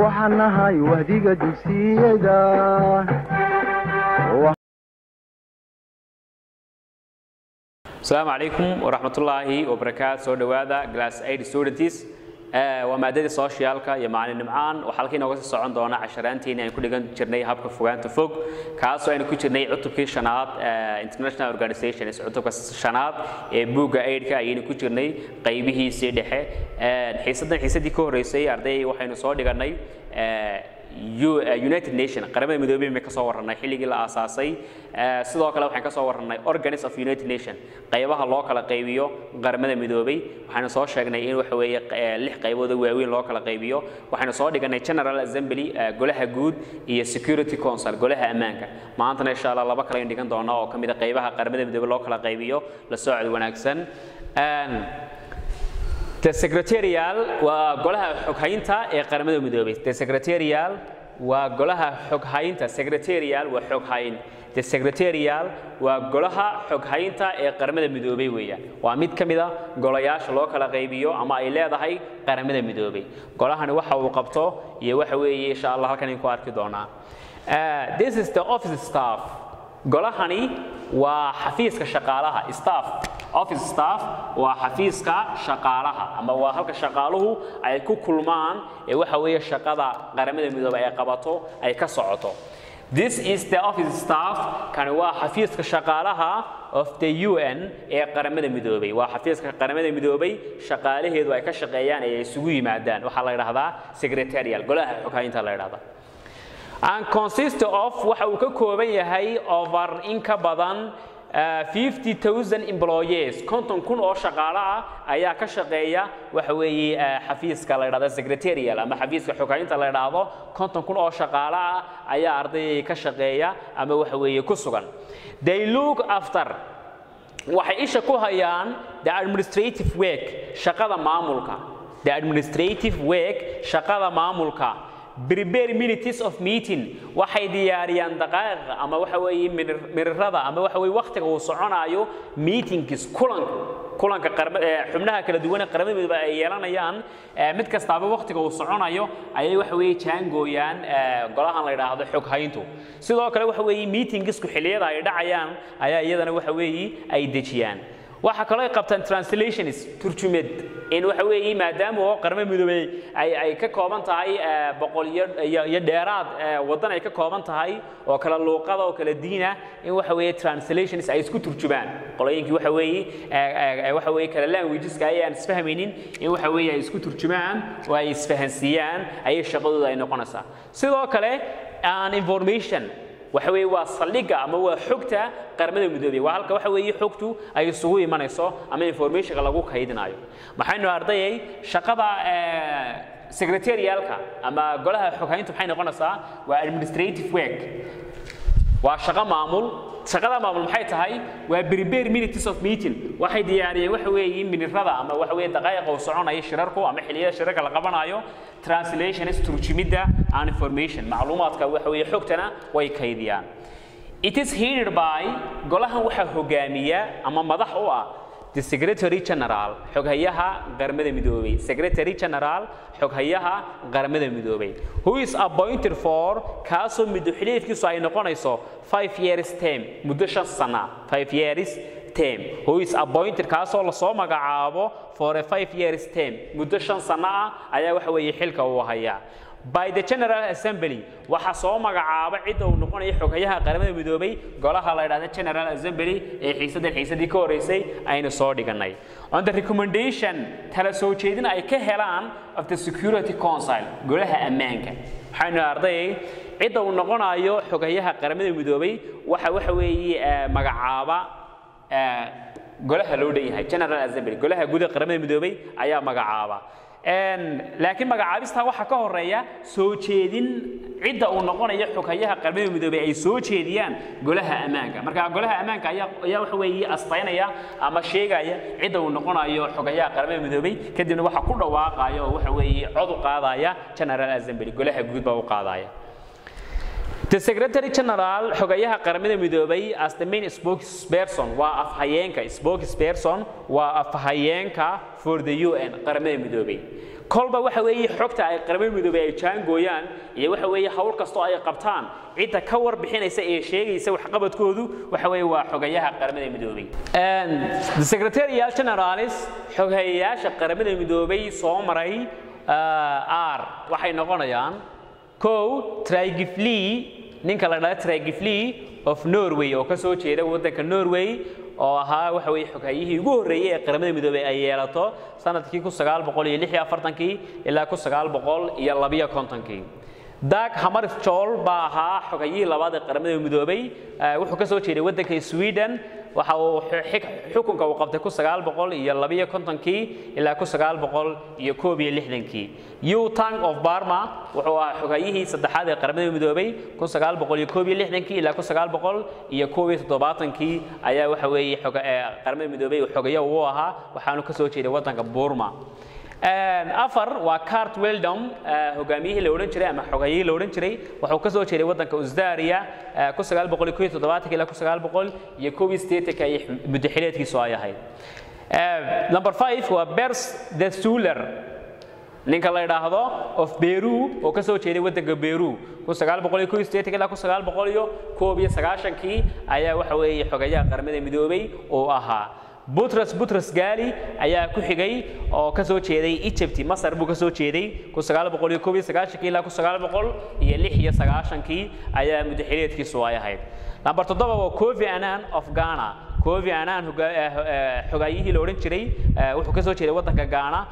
waxaan nahay wahdiga dugsiyada. Asalaamu calaykum waraxmatullaahi wabarakaatu soo dhowaada glass aid students waa maadadii socialka iyo macalin nimcaan. Waxaa halkii inooga sii socon doona casharaanteeni aan ku dhigan jirnay habka fogaanta fog kaasoo aynu ku jirnay cutubkii shanaad international organizations cutubka shanaad ee buugga aidka ayaynu ku jirnay qaybihiisii dhexe. Xiisaddan xiisadii ka horreysay arday waxaynu soo dhigannay united nation. Qaramada midoobey bay ka soo warrannay xilligii la aasaasay. Sidoo kale waxaan ka soo warrannay organs of united nation. Qaybaha loo kala qaybiyo qaramada midoobey waxaanu soo sheegnay in waxa weeye lix qaybood oo waaweyn loo kala qaybiyo. Waxaanu soo dhiganay general assembly golaha guud iyo security council golaha ammaanka. Maantana insha allah laba kale aynu dhigan doonaa oo ka mid a qaybaha qaramada midoobey loo kala qaybiyo. La socod wanaagsan The secretarial waa golaha xoghaynta ee qaramada midoobay. The secretarial waa golaha xoghaynta. Secretarial waa xoghayn. The secretarial waa golaha xoghaynta ee qaramada midoobay weeyaan waa mid ka mid a golayaasha loo kala qaybiyo ama ay leedahay qaramada midoobay. Golahani waxa uu qabto iyo waxa weeye insha allah halkan idinku arki doonaa. This is the office staff. Golahani waa xafiiska shaqaalaha staff office staff waa xafiiska shaqaalaha ama waa halka shaqaaluhu ay ku kulmaan ee waxa weeye shaqada qaramada midoobay ay qabato ay ka socoto. This is the office staff kani waa xafiiska shaqaalaha of the UN ee qaramada midoobay. Waa xafiiska qaramada midoobay shaqaalaheedu ay ka shaqeeyaan ee isugu yimaadaan. Waxaa la yidhaahdaa secretarial golaha xoghaynta la yidhaahdaa. And consist of waxa uu ka kooban yahay over in ka badan 50000 employees. Konton kun oo shaqaale ah ayaa ka shaqeeya waxa weeye xafiiska la yidhahdo secretarial ama xafiiska xoghaynta la yidhaahdo konton kun oo shaqaale ah ayaa ardayay ka shaqeeya ama waxa weeye ku sugan. They look after waxay isha ku hayaan the administrative work shaqada maamulka. The administrative work shaqada maamulka prepare minutes of meeting. Waxay diyaariyaan daqaa'iqa ama waxa weeye mirirada ama waxa weeye waqtiga uu soconayo meetingkiis kulanka kulanka xubnaha kala duwan ee qaramada midoobe ay yeelanayaan. Mid kastaaba waqtiga uu soconayo ayay waxa weeye jaangooyaan golahan la yidhaahdo xog hayntu. Sidoo kale waxa weeye meetingisku xilliyada ay dhacayaan ayaa iyadana waxa weeye ay dejiyaan waxa kaloo ay qabtaan translations turjumeed in waxa weeye maadaama oo qaramada midoobay ay ay ka kooban tahay boqol iyo dheeraad waddan ay ka kooban tahay oo kala luuqada oo kala diina in waxa weeye translations ay isku turjumaan qolooyinkii waxa weeye waxa weeye kala languageska ay aan isfahmaynin in waxa weeye ay isku turjumaan oo ay isfahansiiyaan ayay shaqadooda ay noqonaysaa. Sidoo kale an information waxa weeye waa saldhigga ama waa xogta qaramada midoobey waa halka waxa weeye xogtu ay isugu imanayso ama informationka lagu kaydinayo maxaynu ardayay shaqada secretarialka ama golaha xoghaynta maxay noqonaysaa? Waa administrative work. Waa shaqo maamul shaqada maamul maxay tahay? Waa prepare minutes of meeting. Waxay diyaariyeen waxa weeye minirada ama waxa weeye daqaa'iqa uu soconaya shirarku ama xilliyada shirarka la qabanayo. Translations turjumidda and information. Macluumaadka waxa weeye xogtana way kaydiyaan. It is headed by golahan waxaa hogaamiya ama madax u ah the secretary general xoghayaha qaramada midoobay secretary general xoghayaha qaramada midoobay who is appointed for kaasoo xiliidkiisu ay noqonayso 5 years term. Muddo shan sana 5 years term. Who is appointed? Kaasoo la soo magacaabo for a 5 years term. Muddo shan sano ah ayaa waxa weeye xilka uu hayaa. By the general assembly waxa soo magacaaba uu noqonayo xogayaha qaramada midoobay golaha la yidhaahdo general assembly ee xiisaddan xiisadii ka horreysay aynu soo dhigannay. On the recommendation tala soo jeedin ay ka helaan of the security council golaha ammaanka. Waxaynu arday cidda uu noqonayo xogayaha qaramada midoobay waxa waxa weeye magacaaba golaha loo dhan yahay general assembly golaha ee qaramada midoobay ayaa magacaaba laakiin magacaabistaa waxaa ka horreeya soo jeedin cidda uu noqonayo xogayaha qaramada midoobay ay soo jeediyaan golaha ammaanka. Marka golaha ammaanka ayaa waxa weeye astaynaya ama sheegaya cidda uu noqonayo xogayaha qaramada midoobay. Kadibna waxa ku dhawaaqaya oo waxa weeye cod u qaadaya general assembly golaha guud baa u qaadaya The Secretary General xogayaha qaramada midoobay as the main spokesperson waa afhayeenka spokesperson waa afhayeenka for the UN qaramada midoobay. Kolba waxa weeye xogta ay qaramada midoobay ay jaangooyaan iyo waxa weeye hawl kastoo ay qabtaan cidda ka warbixinaysa ee sheegaysa waxqabadkoodu waxa weeye waa xogayaha qaramada midoobay. The secretarial generalis xogayaasha qaramada midoobay soo maray r waxay noqonayaan kow trigifli ninka la dhahdo trigifli of norway oo ka soo jeeda waddanka norway oo ahaa waxa weeye xoghayihii ugu horreeyey ee qaramada midoobay ay yeelato sannadkii afartankii ilaa kontonkii. Dag hamarjol baa ahaa xogayihii labaad ee qaramada midoobay wuxuu ka soo jeeday waddanka sweden waxa uu xukunka uu qabtay kontonkii ilaa ku sagaal boqol iyo koob iyo lixdankii. Utang of barma wuxuu ahaa xogayihii saddexaad ee qaramada midoobay lixdankii ilaa toddobaatankii ayaa waxa weeye qaramada midoobay xogayo uu ahaa waxaanu ka soo jeeday waddanka burma afar waa cart weldom hogaamiyihii la odhan jiray ama xogayihii la odhan jiray. Wuxuu ka soo jeeday waddanka usdaria iyo iyo toddobaatanka ilaa iyo koob iyo siddeetanka ay muddo xileedkiisu ay ahayd. Number five waa bers the suler. Ninka la yidhaahdo of beru oo ka soo jeeday waddanka beru. Iyo iyo ilaa iyo iyo sagaashankii ayaa waxa weeye xogayaha qaramada midoobay oo ahaa butros butros gali ayaa ku xigay oo ka soo jeeday egypt. Masar buu ka soo jeeday ilaa iyo iyo sagaashankii ayaa muddo xileedkiisu ay ahayd. Number toddoba waa kofi annan of ghana. Kofi annan xogaayihii la odhan jiray wuxuu ka soo jeeday waddanka ghana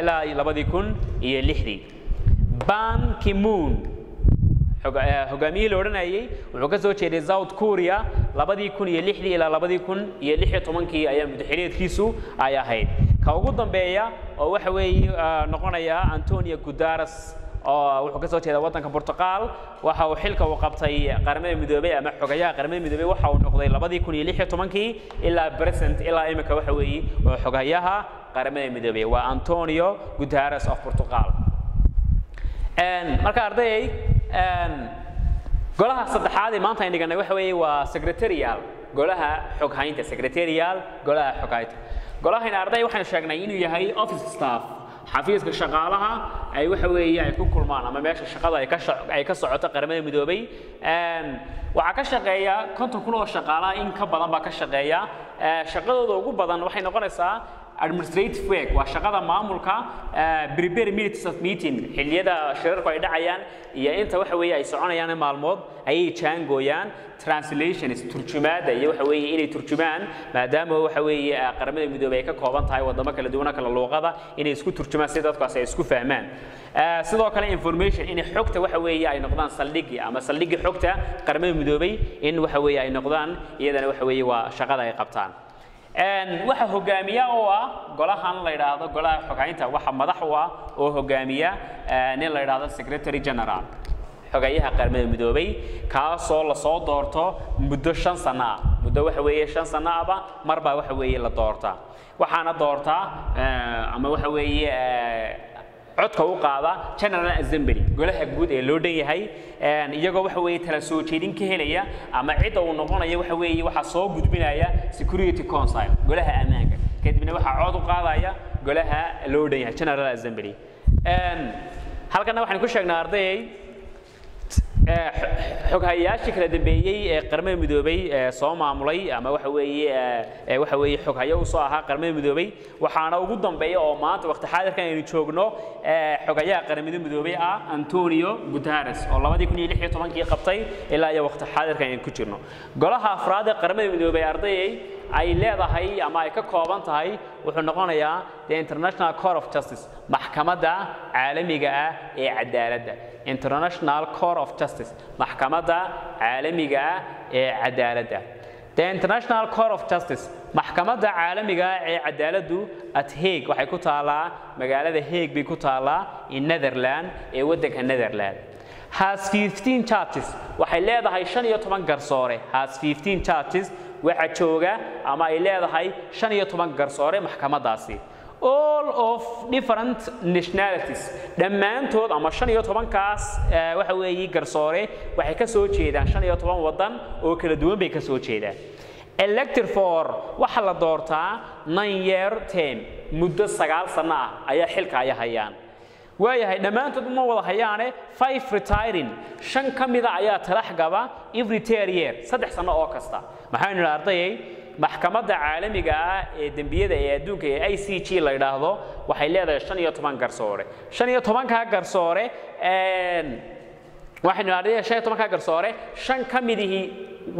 ilaa labadii kun iyo lixdii. Ban kimoon hogaamiyihii la odhanayay wuxuu ka soo jeeday south korea labadii kun iyo lixdii ilaa labadii kun iyo lix iyo tobankii ayaa muddaxileedkiisu ay ahayd. Ka ugu dambeeya oo waxa weeye noqonaya antonio gudaras oo wuxuu ka soo jeeda waddanka Portugal waxa uu xilka uu qabtay qaramada midoobay ama xogayaha qaramada midoobay waxa uu noqday 2016 ilaa present ilaa imika waxa weeye waa xogayaha qaramada midoobay. Waa Antonio Guterres of Portugal. Een marka arday golaha saddexaad ee maanta aynu waxa weeye waa secretarial. Golaha xoghaynta secretarial golaha xoghaynta. Golahan arday waxaan sheegnay inuu yahay office staff. Xafiiska shaqaalaha ay waxa weeye ay ku kulmaan ama meesha shaqada ay ka ay ka socoto qaramada midoobay. Een waxa ka shaqeeya konton kun oo shaqaalaha in ka badan baa ka shaqeeya. Shaqadooda ugu badan waxay noqonaysaa administrative work. Waa shaqada maamulka prepare minutes of meeting. Xilliyada shirarku ay dhacayaan iyo inta waxa weeye ay soconayaan maalmood ayay jaangooyaan translations turjumaada iyo waxa weeye inay turjumaan maadaama waxa weeye qaramada midoobay ay ka kooban tahay wadamo kala duwan kala luuqada inay isku turjumaan si dadkaas ay isku fahmaan. Sidoo kale information in xogta waxa weeye ay noqdaan saldhigi ama saldhigi xogta qaramada midoobay in waxa weeye ay noqdaan iyadana waxa weeye waa shaqada ay qabtaan waxa hogaamiya oo ah golahan la yidhaahdo golaha xoghaynta waxa madax u ah oo hogaamiya nin la yidhaahdo secretary general. Xogayaha qaramada midoobay kaasoo la soo doorto muddo shan sano ah muddo waxa weeye shan sano ahba mar baa waxa weeye la doortaa. Waxaana doortaa ama waxa weeye codka u qaada general assembly golaha guud ee loo dhan yahay iyagoo waxa weeye tala soo jeedin ka helaya ama cidda uu noqonayo waxa weeye waxa soo gudbinaya security council. Golaha ammaanka. Kadibna waxa cod u qaadaya golaha loo dhan yahay general assembly halkana waxaan ku sheegnaa ardayay xoghayaashii kala dambeeyey ee qaramada midoobay soo maamulay ama waxa weeye xoghayo u soo ahaa qaramada midoobay waxaana ugu dambeeya oo maanta waqti xaadirkan aynu joogno xogayaha qaramada midoobay ah Antonio Guterres oo 2016kii qabtay ilaa iyo waqti xaadirkan aynu ku jirno. Golaha afraad ee qaramada midoobay ardayay ay leedahay ama ay ka kooban tahay wuxuu noqonayaa the International Court of Justice maxkamadda caalamiga ah ee cadaaladda International Court of Justice maxkamadda caalamiga ah ee cadaaladda. The International Court of Justice maxkamadda caalamiga ah ee cadaaladdu at Hague waxay ku taalaa magaalada Hague bay ku taalaa in Netherland ee waddanka Netherland has 15 churches waxay leedahay 15 garsoore. Has 15 churches waxa jooga ama ay leedahay 15 garsoore maxkamadaasi all of different nationalities. Dhammaantood ama 15 kaas waxa weeye garsoore waxay ka soo jeedaan 15 wadan oo kala duwan bay ka soo jeedaan. Elected for waxa la doortaa nine year term muddo sagaal sano ah ayaa xilka ay hayaan. Waayahay dhammaantood uma wada hayaane five retiring shan ka mida ayaa talax gaba every ten year saddex sano oo kasta. Maxaynu nidhi ardayay maxkamadda caalamiga ah ee dembiyada ee adduunka ee i c g la yidhaahdo waxay leedahay shan iyo toban garsoore. Shan iyo tobankaa garsoore waxaynu ardayda shan iyo tobankaa garsoore shan ka midihii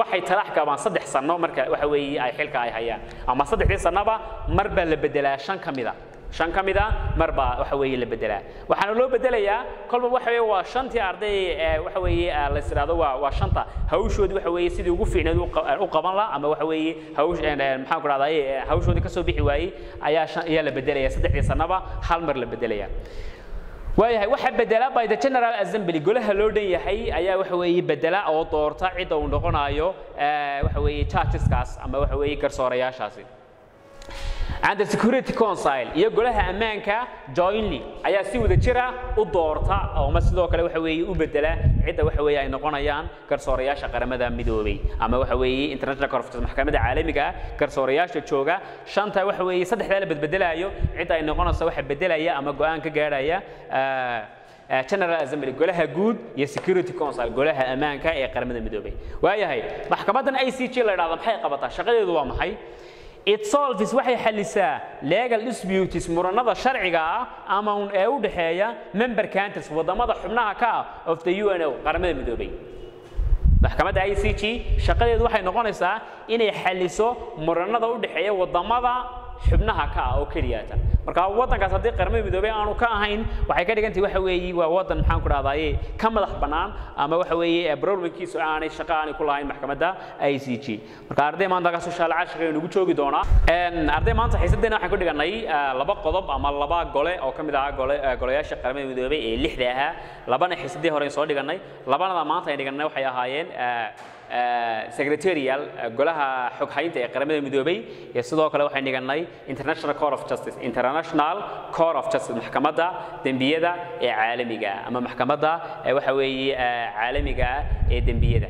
waxay talax gabaan saddex sano marka waxa weeye ay xilka ay hayaan. Ama saddexdii sanaba mar baa la bedelaa shan ka mida shan ka mida mar baa waxa weeye la bedelaa waxaana loo bedelayaa kolba waxa weeye waa shantii arday waxa weeye la isiraado waa waa shanta hawshoodii waxa weeye sidii ugu fiicneed u qaban la ama waxa weeye hawsh maxaan ku rahdaa hawshoodii ka soo bixi waayey ayaa shan ayaa la bedelaya saddexdii sanaba hal mar la bedelaya waayahay waxa bedela by the general assembly golaha loo dhan yahay ayaa waxa weeye bedela oo doorta cidda uu noqonayo waxa weeye chargeskaas ama waxa weeye garsoorayaashaasi and security council iyo golaha ammaanka jointly ayaa si wada jira u doorta ama sidoo kale waxa weeye u bedela cidda waxa weeye ay noqonayaan garsoorayaasha qaramada midoobay. Ama waxa weeye international court of justice maxkamadda caalamiga ah garsoorayaasha jooga. Shanta waxa weeye saddexdaa la bedbedelayo cidda ay noqonayso waxa bedelaya ama go'aan ka gaadhaya general assembly golaha guud iyo security council golaha ammaanka ee qaramada midoobay. Waayahay maxkamaddan i c g la yidhahdo maxay qabataa? Shaqadeedu waa maxay it solves waxay xallisaa legal disputes muranada sharciga ah ama un ee u dhaxeeya member countries waddamada xubnaha ka ah of the UNO qaramada midoobay. Maxkamadda i c g shaqadeedu waxay noqonaysaa inay xalliso muranada u dhaxeeya waddamada xubnaha ka ah oo keliyata marka waddankaas haddii qaramada midoobay aanu ka ahayn waxay ka dhigantahay waxa weeye waa waddan maxaan ku dhahdaye ka madax bannaan ama waxa weeye problemkiisu aanay shaqo aanay ku lahayn maxkamadda i c g. Marka arday maanta kaas insha allah casharka nagu joogi doonaa. Arday maanta xiisadeena waxaan ku dhiganay laba qodob ama laba gole oo ka mid ahaa gole golayaasha qaramada midoobay ee lixda ahaa. Labana xiisadii hore soo dhiganay labanada maanta ay dhiganay waxay ahaayeen secretarial golaha xoghaynta ee qaramada midoobay iyo sidoo kale waxaan dhiganay international court of justice international court of justice maxkamadda dembiyada ee caalamiga ah ama maxkamadda waxa weeye caalamiga ah ee dembiyada.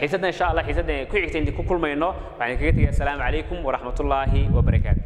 Xiisadda insha allah xiisadda ku xigta intii ku kulmayno waxaan kaga tegaya asalaamu calaykum waraxmatullaahi wabarakaatu